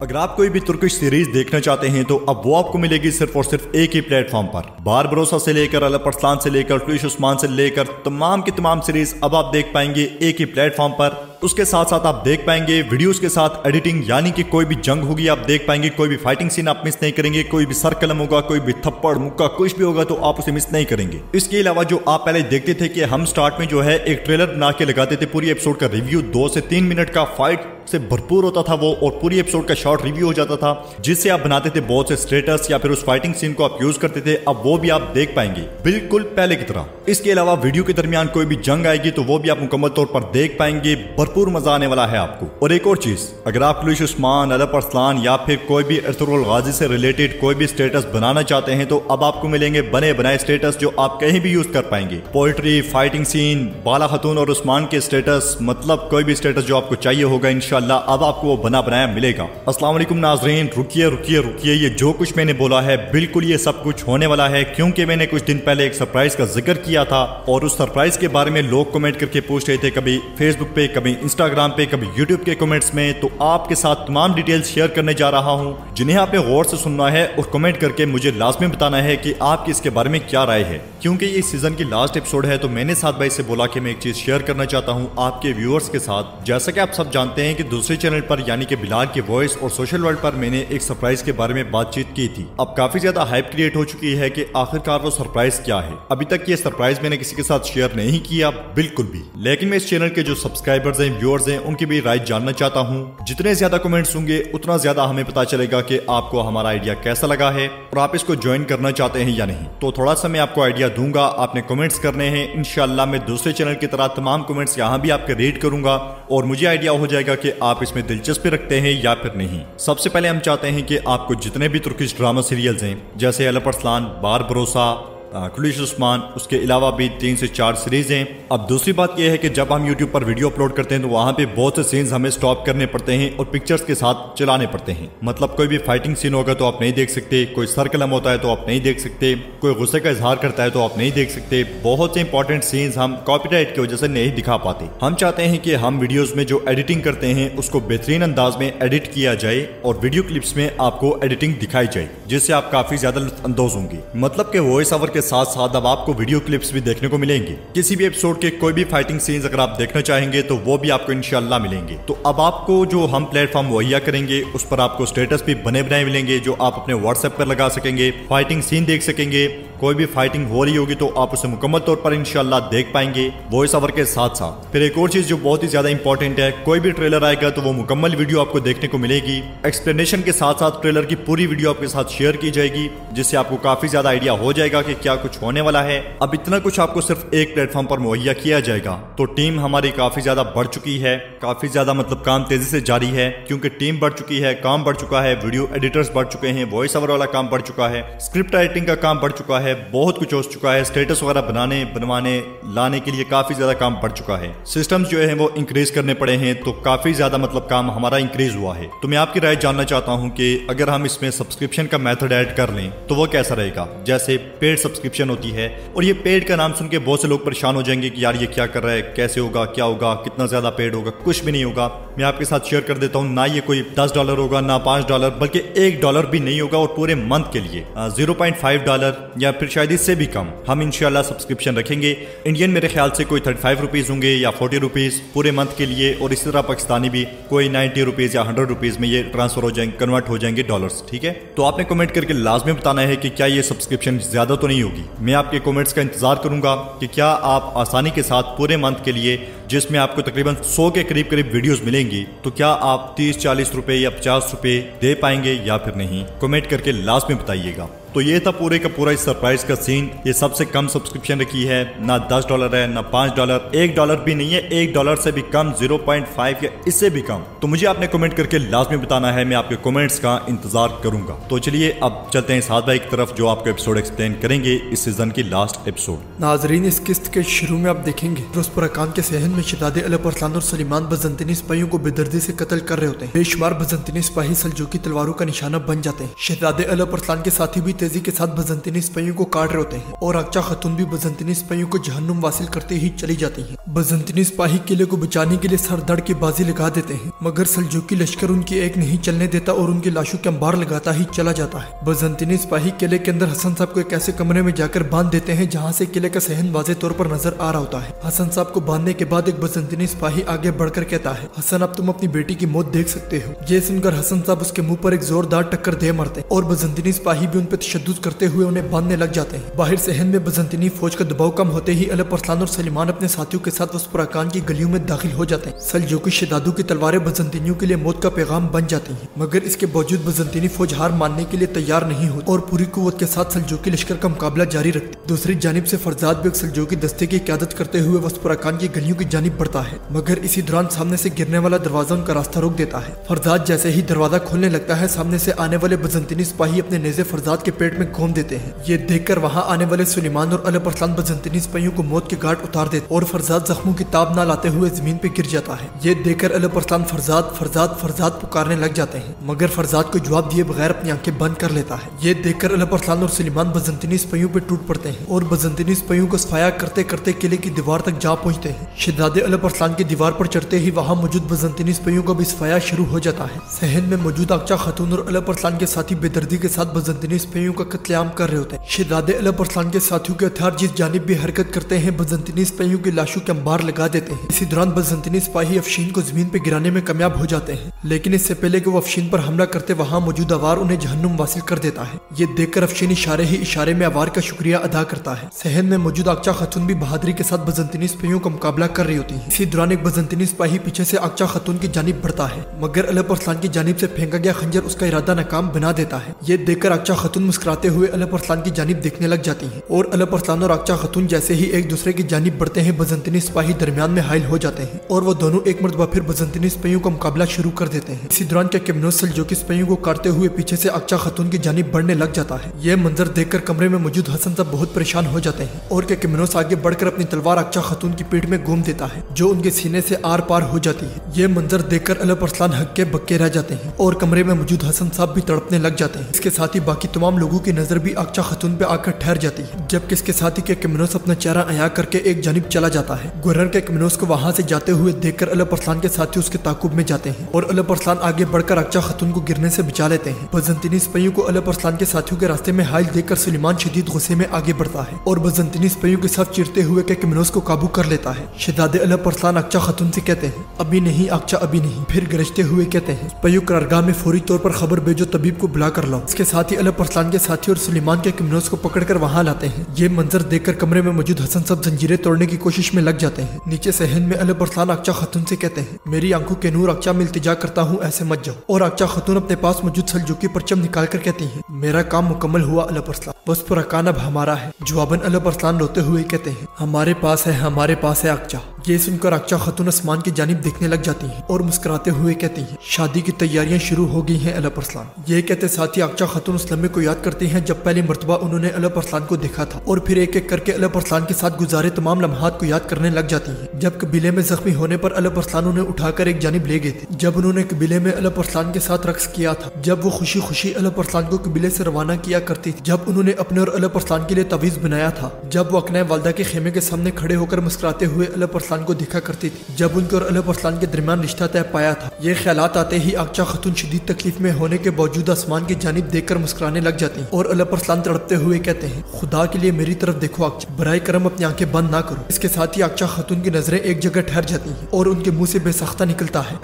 अगर आप कोई भी तुर्किश सीरीज़ देखना चाहते हैं तो अब वो आपको मिलेगी सिर्फ़ और सिर्फ़ एक ही प्लेटफॉर्म पर। बार भरोसा से लेकर अलपरस्तान से लेकर उस्मान से लेकर, तमाम की तमाम सीरीज़ अब आप देख पाएँगे एक ही प्लेटफॉर्म पर। उसके साथ साथ आप देख पाएँगे वीडियोस के साथ एडिटिंग यानी कि कोई भी जंग होगी, आप देख पाएँगे, कोई भी फाइटिंग सीन आप मिस नहीं करेंगे, कोई भी सर कलम होगा, कोई भी थप्पड़, मुक्का, कुछ भी होगा तो आप उसे मिस नहीं करेंगे। इसके अलावा जो आप पहले देखते थे कि हम स्टार्ट में जो है एक ट्रेलर बना के लगाते थे, पूरी एपिसोड का रिव्यू दो से तीन मिनट का फाइट से भरपूर होता था वो, और पूरी एपिसोड का शॉर्ट रिव्यू हो जाता था, जिससे आप बनाते थे बहुत से स्टेटस या फिर उस फाइटिंग सीन को आप यूज़ करते थे, अब वो भी आप देख पाएँगे। बिल्कुल पहले की तरह। इसके अलावा वीडियो के दरमियान कोई भी जंग आएगी तो वो भी आप मुकम्मल तौर पर देख पाएँगे मज़ा आने वाला है आपको। और एक और चीज़, अगर आप पुलिस उस्मान अलब अरसलान या फिर कोई भी अरतुल गाजी से रिलेटेड कोई भी स्टेटस बनाना चाहते हैं तो अब आपको मिलेंगे बने बनाए स्टेटस जो आप कहीं भी यूज़ कर पाएँगे। Poetry fighting scene Bala Khatoon और उस्मान के स्टेटस मतलब कोई भी स्टेटस जो आपको चाहिए होगा इनशाला अब आपको वो बना बनाया मिलेगा। असला नाजरीन, रुकिए रुकिए रुकिए, ये जो कुछ मैंने बोला है, बिल्कुल ये सब कुछ होने वाला है, क्योंकि मैंने कुछ दिन पहले एक सरप्राइज़ का ज़िक्र किया था, और उस सरप्राइज़ के बारे में लोग कमेंट करके पूछ रहे थे कभी फेसबुक पे, कभी इंस्टाग्राम पे, कभी यूट्यूब के कमेंट्स में तो आपके साथ तमाम डिटेल्स शेयर करने जा रहा हूँ। जिन्हें आपने गौर से सुनना है और कमेंट करके मुझे लाजमी बताना है कि आपकी इसके बारे में क्या राय है। क्योंकि ये सीज़न की लास्ट एपिसोड है तो मैंने साथ भाई से बोला कि मैं एक चीज़ शेयर करना चाहता हूँ आपके व्यूअर्स के साथ। जैसा कि आप सब जानते हैं कि दूसरे चैनल पर, यानी कि बिलाल के वॉइस और सोशल वर्ल्ड पर, मैंने एक सरप्राइज़ के बारे में बातचीत की थी। अब काफ़ी ज़्यादा हाइप क्रिएट हो चुकी है कि आखिरकार वो सरप्राइज़ क्या है। अभी तक ये सरप्राइज़ मैंने किसी के साथ शेयर नहीं किया, बिल्कुल भी। लेकिन मैं इस चैनल के जो सब्सक्राइबर्स हैं व्यूअर्स हैं, उनकी भी राय जानना चाहता हूँ। जितने ज़्यादा कमेंट्स होंगे, उतना ज़्यादा हमें पता चलेगा कि आपको हमारा आइडिया कैसा लगा है और आप इसको ज्वाइन करना चाहते हैं या नहीं। तो थोड़ा सा मैं आपको आइडिया दूँगा, आपने कमेंट्स करने हैं। इनशाला मैं दूसरे चैनल की तरह तमाम कमेंट्स यहाँ भी आपके रीड करूँगा और मुझे आइडिया हो जाएगा कि आप इसमें दिलचस्पी रखते हैं या फिर नहीं। सबसे पहले हम चाहते हैं कि आपको जितने भी तुर्किश ड्रामा सीरियल्स हैं, जैसे अलप अरसलान बार भरोसा कुलिश उस्मान उसके अलावा भी तीन से चार सीरीज़ हैं। अब दूसरी बात यह है कि जब हम यूट्यूब पर वीडियो अपलोड करते हैं तो वहाँ पे बहुत से सीन्स हमें स्टॉप करने पड़ते हैं और पिक्चर्स के साथ चलाने पड़ते हैं। मतलब कोई भी फाइटिंग सीन होगा तो आप नहीं देख सकते, कोई सर कलम होता है तो आप नहीं देख सकते, कोई गुस्से का इजहार करता है तो आप नहीं देख सकते। बहुत से इंपॉर्टेंट सीन्स हम कॉपीराइट की वजह से नहीं दिखा पाते। हम चाहते हैं कि हम वीडियोज़ में जो एडिटिंग करते हैं, उसको बेहतरीन अंदाज में एडिट किया जाए और वीडियो क्लिप्स में आपको एडिटिंग दिखाई जाए, जिससे आप काफ़ी ज़्यादा लुत्फ अंदोज होंगे। मतलब के वॉइस ओवर के साथ साथ अब आपको वीडियो क्लिप्स भी देखने को मिलेंगे। किसी भी एपिसोड के कोई भी फाइटिंग सीन्स अगर आप देखना चाहेंगे तो वो भी आपको इनशाला मिलेंगे। तो अब आपको जो हम प्लेटफॉर्म मुहैया करेंगे, उस पर आपको स्टेटस भी बने बनाए मिलेंगे, जो आप अपने व्हाट्सएप पर लगा सकेंगे फाइटिंग सीन देख सकेंगे कोई भी फाइटिंग हो रही होगी तो आप उसे मुकम्मल तौर पर इनशाला देख पाएँगे वॉइस ओवर के साथ साथ। फिर एक और चीज़ जो बहुत ही ज़्यादा इंपॉर्टेंट है, कोई भी ट्रेलर आएगा तो वो मुकम्मल वीडियो आपको देखने को मिलेगी। एक्सप्लेनेशन के साथ साथ ट्रेलर की पूरी वीडियो आपके साथ शेयर की जाएगी, जिससे आपको काफ़ी ज़्यादा आइडिया हो जाएगा कि क्या कुछ होने वाला है। अब इतना कुछ आपको सिर्फ़ एक प्लेटफॉर्म पर मुहैया किया जाएगा तो टीम हमारी काफ़ी ज़्यादा बढ़ चुकी है, काफ़ी ज़्यादा मतलब काम तेज़ी से जारी है, क्योंकि टीम बढ़ चुकी है, काम बढ़ चुका है वीडियो एडिटर्स बढ़ चुके हैं वॉइस ओवर वाला काम बढ़ चुका है स्क्रिप्ट राइटिंग का काम बढ़ चुका है बहुत कुछ हो चुका है। स्टेटस वगैरह बनाने, बनवाने, लाने के लिए काफ़ी ज़्यादा काम बढ़ चुका है। सिस्टम्स जो है वो इंक्रीज करने पड़े हैं तो काफ़ी ज़्यादा मतलब काम हमारा इंक्रीज हुआ है। तो मैं आपकी राय जानना चाहता हूँ कि अगर हम इसमें सब्सक्रिप्शन का मेथड ऐड कर लें तो वो कैसा रहेगा? जैसे पेड सब्सक्रिप्शन होती है, और ये पेड का नाम सुन के बहुत से लोग परेशान हो जाएँगे कि यार ये क्या कर रहा है, कैसे होगा, क्या होगा, कितना ज़्यादा पेड होगा, कुछ भी नहीं होगा। मैं आपके साथ शेयर कर देता हूँ, ना ये कोई दस डॉलर होगा, ना पाँच डॉलर बल्कि एक डॉलर भी नहीं होगा, और पूरे मंथ के लिए। ज़ीरो पॉइंट फाइव डॉलर या फिर शायद इससे भी कम। हम इनशाला सब्सक्रिप्शन रखेंगे। इंडियन मेरे ख्याल से कोई थर्टी फाइव रुपीज़ होंगे या फोर्टी रुपीज़ पूरे मंथ के लिए, और इसी तरह पाकिस्तानी भी कोई नाइन्टी रुपीज़ या हंड्रेड रुपीज़ में ये ट्रांसफ़र हो जाएँगे कन्वर्ट हो जाएँगे डॉलर्स ठीक है? तो आपने कमेंट करके लाजमी बताना है कि क्या ये सब्सक्रिप्शन ज़्यादा तो नहीं होगी। मैं आपके कमेंट्स का इंतज़ार करूँगा कि क्या आप आसानी के साथ पूरे मंथ के लिए, जिसमें आपको तकरीबन 100 के करीब करीब वीडियोस मिलेंगी तो क्या आप 30 40 रुपए या 50 रुपए दे पाएँगे या फिर नहीं? कमेंट करके लास्ट में बताइएगा। तो ये था पूरे का पूरा इस सरप्राइज़ का सीन ये सबसे कम सब्सक्रिप्शन रखी है। ना दस डॉलर है, ना पाँच डॉलर एक डॉलर भी नहीं है, एक डॉलर से भी कम ज़ीरो पॉइंट फाइव या इससे भी कम। तो मुझे आपने कमेंट करके लाजमी बताना है, मैं आपके कमेंट्स का इंतज़ार करूँगा। तो चलिए, अब चलते हैं साथ भाई की तरफ़, जो आपको एपिसोड एक्सप्लेन करेंगे इस सीज़न की लास्ट एपिसोड नाजरीन, इस किस्त के शुरू में आप देखेंगे, फिरोजपुर के सहन में शहजादे अलब अरसलान और सलीमान बजंतनी सिपाहियों को बेदर्दी से कत्ल कर रहे होते हैं। बेशुमार बजंतनी सिपाही सलजूकी तलवारों का निशाना बन जाते हैं। शहजादे अलब अरसलान के साथी भी तेज़ी के साथ बजंतनी सिपाहियों को काट रहे होते हैं और अक्चा खतून भी बजंतनी सिपाहियों को जहनुम वासिल करते ही चली जाती है। बजंतनी सिपाही किले को बचाने के लिए सर दड़ की बाजी लगा देते हैं, मगर सलजूकी लश्कर उनकी एक नहीं चलने देता और उनकी लाशों के अंबार लगाता ही चला जाता है। बजंतनी सिपाही किले के अंदर हसन साहब को एक ऐसे कमरे में जाकर बाँध देते हैं जहाँ से किले का सहन वाजे तौर पर नज़र आ रहा होता है। हसन साहब को बांधने के बाद एक बजंतनी सिपाही आगे बढ़कर कहता है, हसन, अब तुम अपनी बेटी की मौत देख सकते हो। ये सुनकर हसन साहब उसके मुँह पर एक जोरदार टक्कर दे मरते और बजंतनी सिपाही भी उन पर तशद करते हुए उन्हें बांधने लग जाते हैं। बाहर सहन में बजंतनी फौज का दबाव कम होते ही अलब अरसलान और सलीमान अपने साथियों के साथ वसपुराकान की गलियों में दाखिल हो जाते हैं। सलजोकी शिदादू की तलवारें बजंतनियों के लिए मौत का पैगाम बन जाती है, मगर इसके बावजूद बजंतनी फौज हार मानने के लिए तैयार नहीं होती और पूरी कुत के साथ सलजोकी लश्कर का मुकाबला जारी रखती दूसरी जानब से फरजाद एक सलजोकी दस्ते की क्यादत करते हुए वसपुराकान की गलियों की जानब बढ़ता है, मगर इसी दौरान सामने से गिरने वाला दरवाज़ा उनका रास्ता रोक देता है। फरजाद जैसे ही दरवाज़ा खोलने लगता है, सामने से आने वाले बजंतनी सिपाही अपने नेजे फरजाद के पेट में घूम देते हैं। ये देखकर वहाँ आने वाले सुलेमान और अलब अरसलान बजंतनी सिपाहियों को मौत के घाट उतार देते और फरजाद जख्मों की ताब न लाते हुए ज़मीन पे गिर जाता है। ये देखकर अलब अरसलान फरजाद फरजाद फरजाद पुकारने लग जाते हैं, मगर फरजाद को जवाब दिए बगैर अपनी आँखें बंद कर लेता है। ये देखकर अलब अरसलान और सुलेमान बजंतनी सिपाहियों पे टूट पड़ते हैं और बजंतनी सिपाहियों को सफाया करते करते किले की दीवार तक जा पहुँचते हैं। शिदादे अलब अरसलान की दीवार पर चढ़ते ही वहाँ मौजूद बजंतनी सिपाहियों का भी सफाया शुरू हो जाता है। सहन में मौजूद अक्चा खतून और अलब अरसलान के साथी बेदर्दी के साथ बजंतनी सिपाहियों का कत्लेआम कर रहे होते हैं। शिदादे अलब अरसलान के साथियों के हथियार जिस जानब भी हरकत करते हैं बजंतनी सिपाहियों की लाशों के अंबार लगा देते हैं। इसी दौरान बजंतनी सिपाही अफशीन को ज़मीन पर गिराने में कामयाब हो जाते हैं। लेकिन इससे पहले कि वो अफशीन पर हमला करते, वहाँ मौजूद अवार उन्हें जहन्नुम वासिल कर देता है। ये देखकर अफशीन इशारे ही इशारे में अवार का शुक्रिया अदा करता है। सहन में मौजूद अक्चा खतून भी बहादुरी के साथ बजंतनी सिपाहियों का मुकाबला कर रही होती है। इसी दौरान एक बजंतनी सिपाही पीछे से अक्चा खतून की जानब बढ़ता है, मगर अलब अरसलान की जानब से फेंका गया खंजर उसका इरादा नाकाम बना देता है। ये देखकर अक्चा खतून मुस्कुराते हुए अलब अरसलान की जानब देखने लग जाती है और अलब अरसलान और अक्चा खतून जैसे ही एक दूसरे की जानब बढ़ते हैं बजंतनी सिपाही दरमियान में हायल हो जाते हैं और वो दोनों एक मरतबा फिर बजंतनी सिपाहियों का मुकाबला शुरू कर देते हैं। इसी दौरान क्या किमनोसल जो की सिपाहियों को काटते हुए पीछे से अक्चा खतून की जानब बढ़ने लग जाता है? ये मंजर देखकर कमरे में मौजूद हसन साहब बहुत परेशान हो जाते हैं और किमनोस आगे बढ़कर अपनी तलवार अक्चा खतून की पीठ में घूम देता है, जो उनके सीने से आर पार हो जाती है। ये मंजर देख देखकर अलब अरसलान हक्के बक्के रह जाते हैं और कमरे में मौजूद हसन साहब भी तड़पने लग जाते हैं। इसके साथ ही बाकी तमाम लोगों की नज़र भी अक्चा खतून पे आकर ठहर जाती है। जबकि इसके साथ ही के किमनोस अपना चेहरा अया करके एक जानब चला जाता है गुर्रन के किमनोस को वहाँ से जाते हुए देखकर अलब अरसलान के साथी उसके ताकुब में जाते हैं और अलब आगे बढ़कर अक्चा खतून को गिरने से बचा लेते हैं। बजंतनी सिपाहियों को अलब के साथियों के रास्ते में हाइल देखकर सुलेमान शदीद गुस्से में आगे बढ़ता है और बजंतनी सिपाहियों के साथ चिरते हुए के किमनोस को काबू कर लेता है। शहजादे अलब अरसलान खतून से कहते हैं, अभी नहीं अक्चा अभी नहीं। फिर गरजते हुए कहते हैं, सिपाहियों, करारगाह में फौरी तौर पर खबर भेजो, तबीब को बुला कर लाओ। इसके साथ ही अलब के साथी और सुलेमान के किमनोस को पकड़कर वहाँ लाते हैं। ये मंजर देखकर कमरे में मौजूद हसन सब जंजीरें तोड़ने की कोशिश में लग जाते हैं। नीचे सहन में अलब अरसलान अक्चा खतून से कहते हैं, मेरी आँखों के नूर अक्चा में इल्तिजा करता हूँ, ऐसे मत जाओ। और अक्चा खतून अपने पास मौजूद सलजूकी परचम निकाल कर कहती है, मेरा काम मुकम्मल हुआ अलब अरसलान बस पुरकान अब हमारा है। जवाबन अलब अरसलान रोते हुए कहते हैं, हमारे पास है, हमारे पास है अक्चा ये सुनकर अक्चा खतून आसमान की जानब देखने लग जाती हैं और मुस्कुराते हुए कहती हैं, शादी की तैयारियाँ शुरू हो गई हैं अलब अरसलान ये कहते साथ ही अक्चा खतून उस लम्हे को याद करती हैं जब पहली मरतबा उन्होंने अलब अरसलान को देखा था और फिर एक एक करके अलब अरसलान के साथ गुजारे तमाम लम्हात को याद करने लग जाती है। जब कबीले में जख्मी होने पर अलब अरसलान उन्हें उठाकर एक जानब ले गए थे, जब उन्होंने कबीले में अलब अरसलान के साथ रक्स किया था, जब वो खुशी खुशी अलब अरसलान को कबीले से रवाना किया करती थी, जब उन्होंने अपने और अलब अरसलान के लिए तवीज बनाया था, जब वो अकने वालदा के खेमे के सामने खड़े होकर मुस्कुराते हुए अलब अरसलान को देखा करती थी। जब उनके और अलब अरसलान के दरमियान रिश्ता तय पाया था, ये ख्याल आते ही अक्चा खतून शदीद तकलीफ़ में होने के बावजूद आसमान की जानब देखकर मुस्कुराने लग जाती हैं और अलब अरसलान तड़पते हुए कहते हैं, खुदा के लिए मेरी तरफ़ देखो अक्चा बराई करम अपनी आँखें बंद ना करो। इसके साथ ही अक्चा खतून की नज़रें एक जगह ठहर जाती है और उनके मुँह से बेसख्ता निकलता है।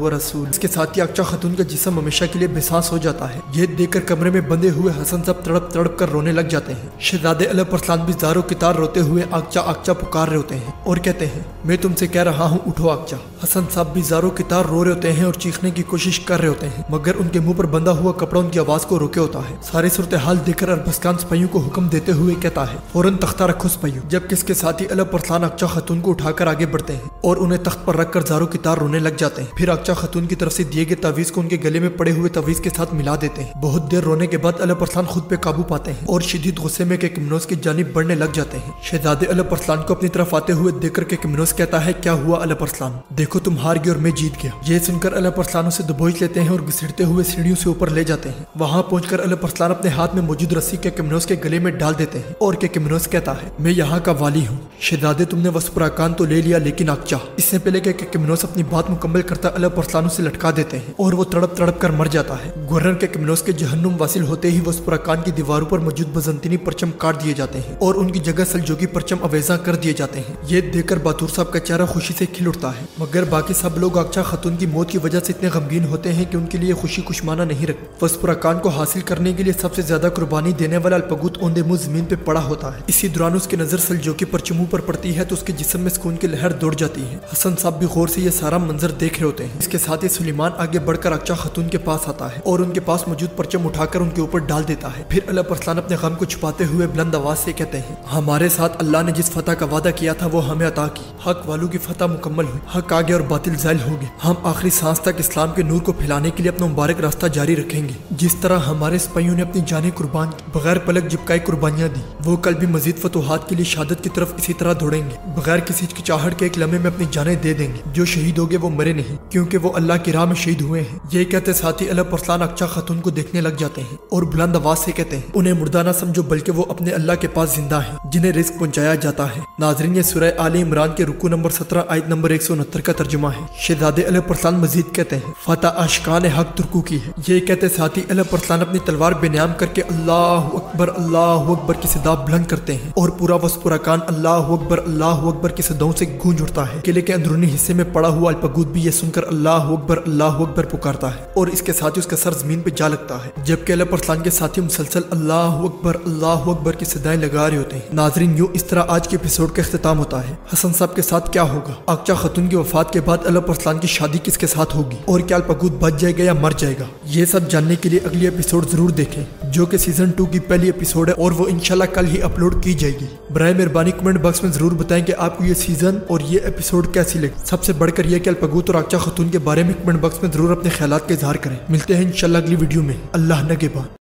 व रसूल। इसके साथ ही अक्चा खतून का जिसम हमेशा के लिए बेसास हो जाता है। ये देखकर कमरे में बंधे हुए हसन सब तड़प तड़प कर रोने लग जाते हैं। शहजादे अलब अरसलान भी जारो कितार रोते हुए अक्चा अक्चा पुकार रहे होते हैं और कहते हैं, मैं तुमसे कह रहा हूँ, उठो आगचा। हसन साहब भी जारो कितार रो रहे होते हैं और चीखने की कोशिश कर रहे होते हैं, मगर उनके मुँह पर बंधा हुआ कपड़ा उनकी आवाज़ को रोके होता है। सारी सूरत हाल देखकर अरबस्कान सिपाहियों को हुक्म देते हुए कहता है, फ़ौरन तख्ता रखो सिपाहियों। जबकि इसके साथ ही अलब अरसलान अक्चा खतून को उठाकर आगे बढ़ते हैं और उन्हें तख्त पर रखकर जारो कितार रोने लग जाते हैं। फिर अक्चा खतून की तरफ़ से दिए गए तवीज को उनके गले में पड़े हुए तवीज के साथ मिला देते हैं। बहुत देर रोने के बाद अलब अरसलान खुद पे काबू पाते हैं और शदीद गुस्से में के किमनोस की जानिब बढ़ने लग जाते हैं। शहजादे अल परसलान को अपनी तरफ़ आते हुए देखकर के किमनोस कहता है, क्या हुआ अल परसलान? देखो, तुम हार गए और मैं जीत गया। ये सुनकर अल परसलान उसे दबोच लेते हैं और घसीटते हुए सीढ़ियों से ऊपर ले जाते हैं। वहाँ पहुंचकर अल परसलान अपने हाथ में मौजूद रस्सी के किमनोस के गले में डाल देते हैं और के किमनोस कहता है, मैं यहाँ का वाली हूँ। शहजादे, तुमने वसपुराकान तो ले लिया, लेकिन अक्चा इससे पहले के किमनोस अपनी बात मुकम्मल करता अल परसलान से लटका देते हैं और वो तड़प तड़प कर मर जाता है। गवर्नर के किमनोस के जहन्नुम वासिल होते ही वसपुराकान की दीवारों पर मौजूद बजंतनी परचम काट दिए जाते हैं और उनकी जगह सलजोगी परचम अवेजा कर दिए जाते हैं। ये देखकर बातूर साहब का चेहरा खुशी से खिल उठता है, मगर बाकी सब लोग अक्षा खतून की मौत की वजह से इतने गमगीन होते हैं कि उनके लिए खुशी खुशमाना नहीं रखते। वसपुराकान को हासिल करने के लिए सबसे ज़्यादा कुर्बानी देने वाला अल्पगुत ओंदे मुँह ज़मीन पे पड़ा होता है। इसी दौरान उसकी नज़र सलजोगी परचमों पर पड़ती है तो उसके जिसम में सुकून की लहर दौड़ जाती है। हसन साहब भी गौर से ये सारा मंजर देख रहे होते हैं। इसके साथ ही सुलेमान आगे बढ़कर अक्षा खतून के पास आता है और उनके पास मौजूद परचम उठाकर उनके ऊपर डाल देता है। फिर अल्लाह परसलान अपने गम को छुपाते हुए बुलंद आवाज़ से कहते हैं। हमारे साथ अल्लाह ने जिस फतह का वादा किया था, वो हमें अता की। हक वालों की फतह मुकम्मल हुई। हक आगे और बातिल जायल हो गए हम आखिरी सांस तक इस्लाम के नूर को फैलाने के लिए अपना मुबारक रास्ता जारी रखेंगे। जिस तरह हमारे सिपाहियों ने अपनी जाने कुर्बान की, बगैर पलक जिपकाई कुर्बानियाँ दी, वो कल भी मजीद फतुहात के लिए शहादत की तरफ़ इसी तरह दौड़ेंगे। बगैर किसी हिचकिचाहट के एक लम्हे में अपनी जानें दे देंगे। जो शहीद हो गए वो मरे नहीं, क्योंकि वो अल्लाह की राह में शहीद हुए हैं। ये कहते साथी अल्लाह परसलान अक्चा खतून को देखने लग जाते हैं और बुलंद आवाज़ से कहते हैं, उन्हें मुर्दा ना समझो, बल्कि वो अपने अल्लाह के पास ज़िंदा है, जिन्हें रिस्क पहुँचाया जाता है। नाजरीन, ये सुरह आल इमरान के रुकू नंबर सत्रह, आयत नंबर एक सौ उनहत्तर का तर्जुमा है। शहजादे अल परसलान मजीद कहते हैं, फतेह आशकान हक तुर्कू की है। ये कहते साथ, अल परसलान अपनी तलवार बेनियाम करके अल्लाह अकबर अल्लाह अकबर की सदा बुलंद करते हैं और पूरा वसपुराकान अल्लाह अकबर अल्लाह अकबर की सदाओं से गूंज उठता है। किले के अंदरूनी हिस्से में पड़ा हुआ अल्पगूद भी ये सुनकर अल्लाह अकबर अल्लाह अकबर पुकारता है और इसके साथ ही उसका सर ज़मीन पे जा लगता है। जबकि अल्लाह परसलान के साथी मुसलसल अल्लाह अकबर अल्लाह अकबर की सदाएँ लगा रहे होते। हैं नाजरीन, यूँ इस तरह आज के एपिसोड का अख्ताम होता है। हसन साहब के साथ क्या होगा? अक्चा खतून की वफात के बाद अल्लाह परसलान की शादी किसके साथ होगी? और क्या अल्पगूद बच जाएगा या मर जाएगा? ये सब जानने के लिए अगली एपिसोड ज़रूर देखें, जो कि सीज़न टू की पहली एपिसोड है और वो इनशाला कल ही अपलोड की जाएगी। बरए मेहरबानी कमेंट बॉक्स में ज़रूर बताएँ कि आपको ये सीज़न और ये एपिसोड कैसी लगी। सबसे बढ़कर यह कि अल्पगूत और अक्चा खतून के बारे में कमेंट बॉक्स में ज़रूर अपने ख्याल का इजहार करें। मिलते हैं इनशाला अगली वीडियो में। अल्लाह नगेबान।